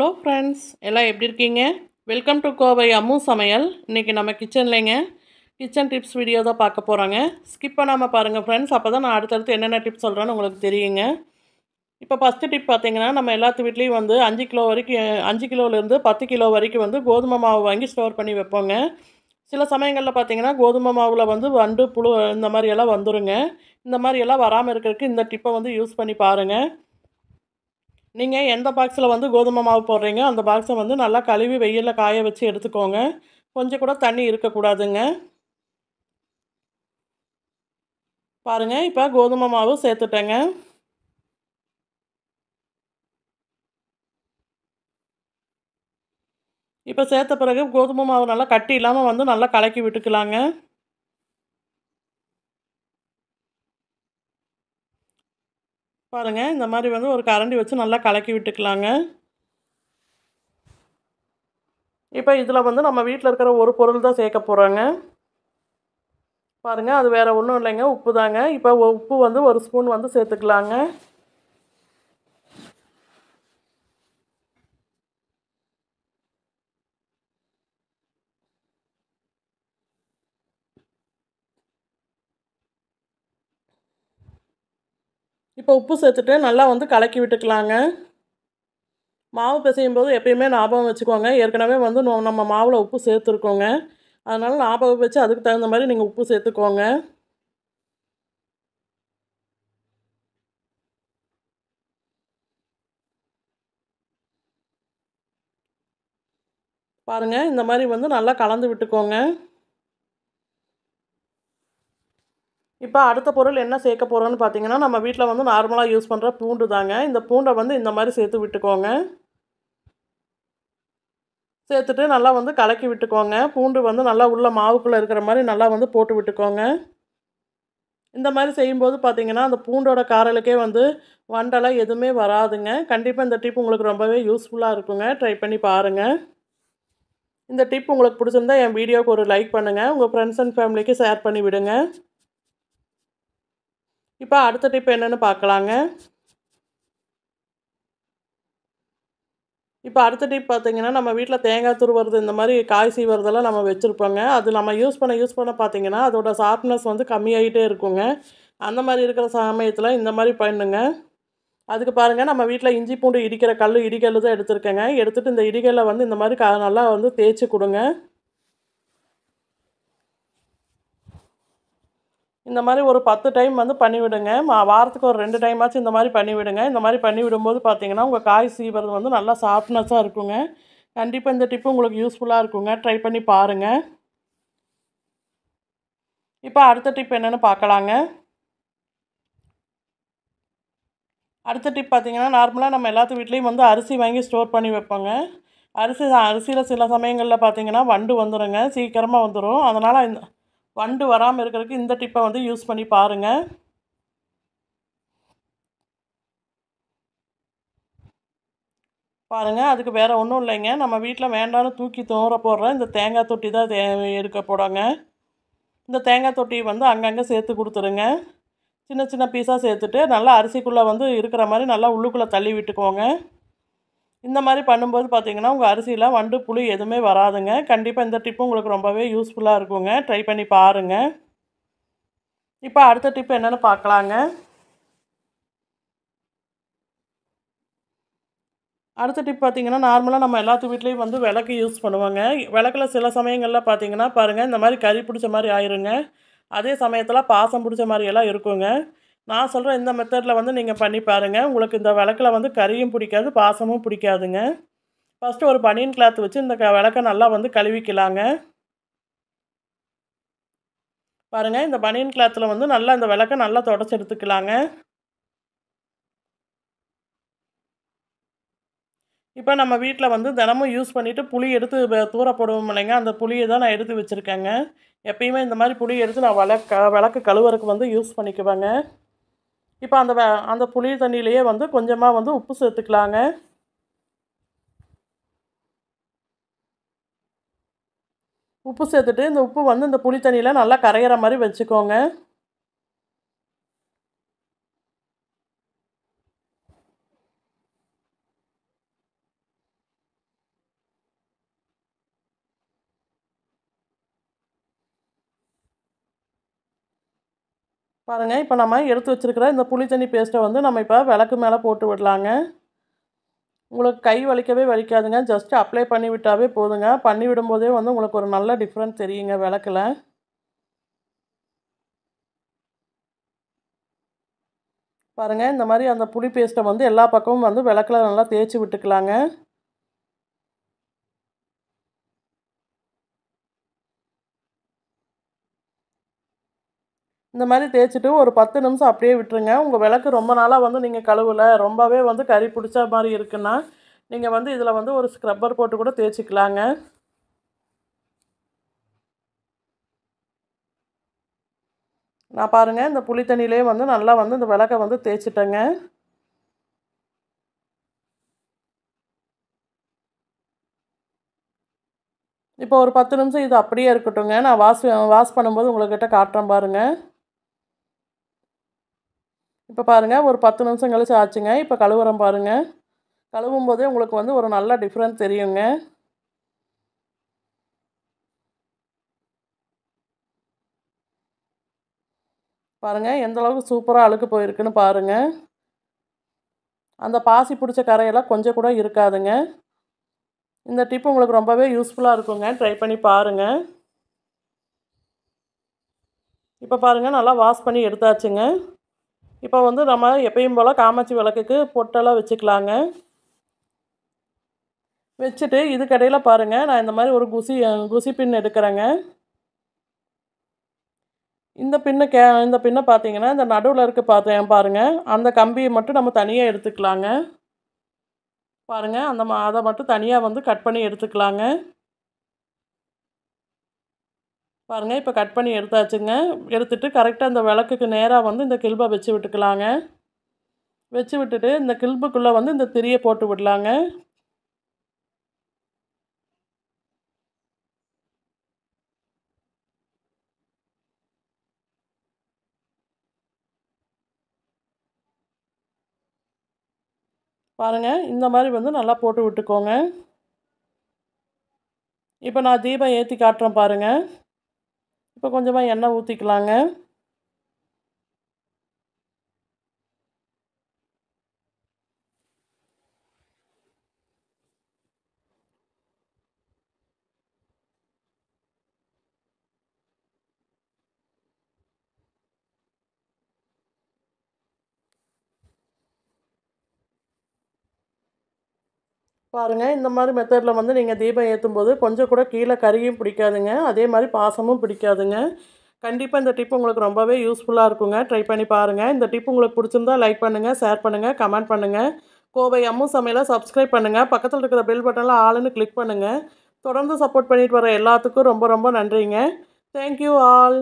Hello friends எல்லாம் எப்படி இருக்கீங்க? வெல்கம் டு கோவை அம்மு சமையல். இன்றைக்கி நம்ம கிச்சன்லேங்க கிச்சன் டிப்ஸ் வீடியோ தான் பார்க்க போகிறோங்க ஸ்கிப் பண்ணாமல் பாருங்கள் ஃப்ரெண்ட்ஸ் அப்போ தான் நான் அடுத்தடுத்து என்னென்ன டிப்ஸ் சொல்கிறேன்னு உங்களுக்கு தெரியுங்க. இப்போ ஃபஸ்ட்டு டிப் பார்த்தீங்கன்னா நம்ம எல்லாத்து வீட்லேயும் வந்து அஞ்சு கிலோ வரைக்கும் அஞ்சு கிலோலேருந்து பத்து கிலோ வரைக்கும் வந்து கோதுமை மாவு வாங்கி ஸ்டோர் பண்ணி வைப்போங்க. சில சமயங்களில் பார்த்தீங்கன்னா கோதுமை மாவில் வந்து வண்டு புழு இந்த மாதிரியெல்லாம் வந்துருங்க. இந்த மாதிரி எல்லாம் வராமல் இருக்கிறதுக்கு இந்த டிப்பை வந்து யூஸ் பண்ணி பாருங்கள் நீங்கள் எந்த பாக்ஸில் வந்து கோதுமை மாவு போடுறீங்க அந்த பாக்ஸை வந்து நல்லா கழுவி வெயிலில் காய வச்சு எடுத்துக்கோங்க. கொஞ்சம் கூட தண்ணி இருக்கக்கூடாதுங்க. பாருங்கள் இப்போ கோதுமை மாவு சேர்த்துட்டேங்க. இப்போ சேர்த்த பிறகு கோதுமை மாவு நல்லா கட்டி இல்லாமல் வந்து நல்லா கலக்கி விட்டுக்கலாங்க. பாருங்கள் இந்த மாதிரி வந்து ஒரு கரண்டி வச்சு நல்லா கலக்கி விட்டுக்கலாங்க. இப்போ இதில் வந்து நம்ம வீட்டில் இருக்கிற ஒரு பொருள் தான் சேர்க்க போகிறோங்க பாருங்கள் அது வேறு ஒன்றும் இல்லைங்க உப்பு தாங்க. இப்போ உப்பு வந்து ஒரு ஸ்பூன் வந்து சேர்த்துக்கலாங்க. இப்போ உப்பு சேர்த்துட்டு நல்லா வந்து கலக்கி விட்டுக்கலாங்க. மாவு பிசையும் போது எப்பயுமே ஞாபகம் வச்சுக்கோங்க. ஏற்கனவே வந்து நம்ம மாவில் உப்பு சேர்த்துருக்கோங்க. அதனால் ஞாபகம் வச்சு அதுக்கு தகுந்த மாதிரி நீங்கள் உப்பு சேர்த்துக்கோங்க. பாருங்கள் இந்த மாதிரி வந்து நல்லா கலந்து விட்டுக்கோங்க. இப்போ அடுத்த பொருள் என்ன சேர்க்க போகிறோன்னு பார்த்தீங்கன்னா நம்ம வீட்டில் வந்து நார்மலாக யூஸ் பண்ணுற பூண்டு தாங்க. இந்த பூண்டை வந்து இந்த மாதிரி சேர்த்து விட்டுக்கோங்க. சேர்த்துட்டு நல்லா வந்து கலக்கி விட்டுக்கோங்க. பூண்டு வந்து நல்லா உள்ள மாவுக்குள்ளே இருக்கிற மாதிரி நல்லா வந்து போட்டு விட்டுக்கோங்க. இந்த மாதிரி செய்யும்போது பார்த்திங்கன்னா அந்த பூண்டோட காரலுக்கே வந்து வண்டெல்லாம் எதுவுமே வராதுங்க. கண்டிப்பாக இந்த டிப் உங்களுக்கு ரொம்பவே யூஸ்ஃபுல்லாக இருக்குங்க. ட்ரை பண்ணி பாருங்கள் இந்த டிப் உங்களுக்கு பிடிச்சிருந்தா என் வீடியோவுக்கு ஒரு லைக் பண்ணுங்கள் உங்கள் ஃப்ரெண்ட்ஸ் அண்ட் ஃபேமிலிக்கு ஷேர் பண்ணி விடுங்க. இப்போ அடுத்த டிப் என்னென்னு பார்க்கலாங்க இப்போ அடுத்த டிப் பார்த்தீங்கன்னா நம்ம வீட்டில் தேங்காய் துருவுறது இந்த மாதிரி காய் சீவுறதெல்லாம் நம்ம வச்சுருப்போங்க. அது நம்ம யூஸ் பண்ண யூஸ் பண்ண பார்த்தீங்கன்னா அதோட ஷார்ப்னஸ் வந்து கம்மியாகிட்டே இருக்குங்க. அந்த மாதிரி இருக்கிற சமயத்தில் இந்த மாதிரி பண்ணுங்க. அதுக்கு பாருங்கள் நம்ம வீட்டில் இஞ்சி பூண்டு இடிக்கிற கல் இடிக்கல் தான் எடுத்துருக்கேங்க. எடுத்துகிட்டு இந்த இடிக்கல்லை வந்து இந்த மாதிரி க நல்லா வந்து தேய்ச்சி கொடுங்க. இந்த மாதிரி ஒரு பத்து டைம் வந்து பண்ணிவிடுங்க. வாரத்துக்கு ஒரு ரெண்டு டைமாச்சும் இந்த மாதிரி பண்ணிவிடுங்க. இந்த மாதிரி பண்ணி விடும்போது பார்த்தீங்கன்னா உங்கள் காய் சீவுறது வந்து நல்லா சாஃப்ட்னஸாக இருக்குங்க. கண்டிப்பாக இந்த டிப்பு உங்களுக்கு யூஸ்ஃபுல்லாக இருக்குங்க. ட்ரை பண்ணி பாருங்கள் இப்போ அடுத்த டிப் என்னென்னு பார்க்கலாங்க அடுத்த டிப் பார்த்தீங்கன்னா நார்மலாக நம்ம எல்லாத்து வீட்லேயும் வந்து அரிசி வாங்கி ஸ்டோர் பண்ணி வைப்போங்க. அரிசி அரிசியில் சில சமயங்களில் பார்த்தீங்கன்னா வண்டு வந்துடுங்க சீக்கிரமாக வந்துடும் அதனால் இந்த வண்டு வராமல் இருக்கிறதுக்கு இந்த டிப்பை வந்து யூஸ் பண்ணி பாருங்கள் பாருங்கள் அதுக்கு வேறு ஒன்றும் இல்லைங்க. நம்ம வீட்டில் வேண்டாம்னு தூக்கி தோற போடுற இந்த தேங்காய் தொட்டி தான் எடுக்க போடாங்க இந்த தேங்காய் தொட்டியை வந்து அங்கங்கே சேர்த்து கொடுத்துருங்க. சின்ன சின்ன பீஸாக சேர்த்துட்டு நல்லா அரிசிக்குள்ளே வந்து இருக்கிற மாதிரி நல்லா உள்ளுக்குள்ளே தள்ளி விட்டுக்கோங்க. இந்த மாதிரி பண்ணும்போது பார்த்தீங்கன்னா உங்கள் அரிசியில் வண்டு புளி எதுவுமே வராதுங்க. கண்டிப்பாக இந்த டிப்பு உங்களுக்கு ரொம்பவே யூஸ்ஃபுல்லாக இருக்குங்க. ட்ரை பண்ணி பாருங்கள் இப்போ அடுத்த டிப்பு என்னென்னு பார்க்கலாங்க. அடுத்த டிப் பார்த்திங்கன்னா நார்மலாக நம்ம எல்லாத்து வீட்லேயும் வந்து விளக்கு யூஸ் பண்ணுவாங்க. விளக்கில் சில சமயங்களில் பார்த்தீங்கன்னா பாருங்கள் இந்த மாதிரி கறி பிடிச்ச மாதிரி ஆயிருங்க. அதே சமயத்தில் பாசம் பிடிச்ச மாதிரியெல்லாம் இருக்குங்க. நான் சொல்கிற இந்த மெத்தடில் வந்து நீங்கள் பண்ணி பாருங்கள் உங்களுக்கு இந்த விளக்கில் வந்து கறியும் பிடிக்காது பாசமும் பிடிக்காதுங்க. ஃபஸ்ட்டு ஒரு பனியன் கிளாத் வச்சு இந்த க விளக்கை நல்லா வந்து கழுவிக்கலாங்க. பாருங்கள் இந்த பனியன் கிளாத்தில் வந்து நல்லா இந்த விளக்கை நல்லா தொடச்சி எடுத்துக்கலாங்க. இப்போ நம்ம வீட்டில் வந்து தினமும் யூஸ் பண்ணிவிட்டு புளி எடுத்து தூர போடுவோம் இல்லைங்க. அந்த புளியை தான் நான் எடுத்து வச்சுருக்கேங்க. எப்பயுமே இந்த மாதிரி புளி எடுத்து நான் விளக்க விளக்கு கழுவுறதுக்கு வந்து யூஸ் பண்ணிக்குவேங்க. இப்போ அந்த அந்த புளி தண்ணியிலையே வந்து கொஞ்சமாக வந்து உப்பு சேர்த்துக்கலாங்க. உப்பு சேர்த்துட்டு இந்த உப்பு வந்து இந்த புளி தண்ணியில் நல்லா கரையிற மாதிரி வச்சுக்கோங்க. பாருங்கள் இப்போ நம்ம எடுத்து வச்சுருக்கிற இந்த புளி தண்ணி பேஸ்ட்டை வந்து நம்ம இப்போ விளக்கு மேலே போட்டு விடலாங்க. உங்களுக்கு கை வலிக்கவே வலிக்காதுங்க. ஜஸ்ட் அப்ளை பண்ணி விட்டாவே போதுங்க. பண்ணி விடும்போதே வந்து உங்களுக்கு ஒரு நல்ல டிஃப்ரெண்ட் தெரியுங்க விளக்கில். பாருங்கள் இந்த மாதிரி அந்த புளி பேஸ்ட்டை வந்து எல்லா பக்கமும் வந்து விளக்கில் நல்லா தேய்ச்சி விட்டுக்கலாங்க. இந்த மாதிரி தேய்ச்சிட்டு ஒரு பத்து நிமிஷம் அப்படியே விட்டுருங்க. உங்கள் விளக்கு ரொம்ப நாளாக வந்து நீங்கள் கழுவலை. ரொம்பவே வந்து கறி பிடிச்ச மாதிரி இருக்குன்னா நீங்கள் வந்து இதில் வந்து ஒரு ஸ்க்ரப்பர் போட்டு கூட தேய்ச்சிக்கலாங்க. நான் பாருங்கள் இந்த புளி தண்ணியிலே வந்து நல்லா வந்து இந்த விளக்கை வந்து தேய்ச்சிட்டேங்க. இப்போ ஒரு பத்து நிமிஷம் இது அப்படியே இருக்கட்டுங்க நான் வாஷ் வாஷ் பண்ணும்போது உங்கள்கிட்ட காட்டுறேன் பாருங்கள் இப்போ பாருங்கள் ஒரு பத்து நிமிஷம் கழிச்சு ஆச்சுங்க. இப்போ கழுவுறேன் பாருங்கள் கழுவும் போதே உங்களுக்கு வந்து ஒரு நல்ல டிஃப்ரெண்ட் தெரியுங்க. பாருங்கள் எந்த அளவுக்கு சூப்பராக அழுக்கு போயிருக்குன்னு பாருங்கள் அந்த பாசி பிடிச்ச கரையெல்லாம் கொஞ்சம் கூட இருக்காதுங்க. இந்த டிப் உங்களுக்கு ரொம்பவே யூஸ்ஃபுல்லாக இருக்குங்க. ட்ரை பண்ணி பாருங்கள் இப்போ பாருங்கள் நல்லா வாஷ் பண்ணி எடுத்தாச்சுங்க. இப்போ வந்து நம்ம எப்பயும் போல் காமாட்சி விளக்குக்கு பொட்டெல்லாம் வச்சுக்கலாங்க. வச்சுட்டு இதுக்கடையில் பாருங்கள் நான் இந்த மாதிரி ஒரு குசி குசி பின் எடுக்கிறேங்க. இந்த பின்னை கே இந்த பின்னை பார்த்தீங்கன்னா இந்த நடுவில் இருக்க பார்த்தேன் பாருங்கள் அந்த கம்பியை மட்டும் நம்ம தனியாக எடுத்துக்கலாங்க. பாருங்கள் அந்த அதை மட்டும் தனியாக வந்து கட் பண்ணி எடுத்துக்கலாங்க. பாருங்கள் இப்போ கட் பண்ணி எடுத்தாச்சுங்க. எடுத்துட்டு கரெக்டாக அந்த விளக்குக்கு நேராக வந்து இந்த கில்பை வச்சு விட்டுக்கலாங்க. வச்சு விட்டுட்டு இந்த கில்புக்குள்ளே வந்து இந்த திரியை போட்டு விடலாங்க. பாருங்கள் இந்த மாதிரி வந்து நல்லா போட்டு விட்டுக்கோங்க. இப்போ நான் தீபம் ஏற்றி காட்டுறேன் பாருங்கள் இப்போ கொஞ்சமாக எண்ணெய் ஊற்றிக்கலாங்க பாருங்கள் இந்த மாதிரி மெத்தடில் வந்து நீங்கள் தீபம் ஏற்றும் போது கொஞ்சம் கூட கீழே கறியும் பிடிக்காதுங்க. அதே மாதிரி பாசமும் பிடிக்காதுங்க. கண்டிப்பாக இந்த டிப் உங்களுக்கு ரொம்பவே யூஸ்ஃபுல்லாக இருக்குங்க. ட்ரை பண்ணி பாருங்கள் இந்த டிப் உங்களுக்கு பிடிச்சிருந்தா லைக் பண்ணுங்கள் ஷேர் பண்ணுங்கள் கமெண்ட் பண்ணுங்கள் கோவை அம்மு சமையலை சப்ஸ்கிரைப் பண்ணுங்கள் பக்கத்தில் இருக்கிற பெல் பட்டனில் ஆளுன்னு கிளிக் பண்ணுங்கள் தொடர்ந்து சப்போர்ட் பண்ணிட்டு வர எல்லாத்துக்கும் ரொம்ப ரொம்ப நன்றிங்க. Thank you all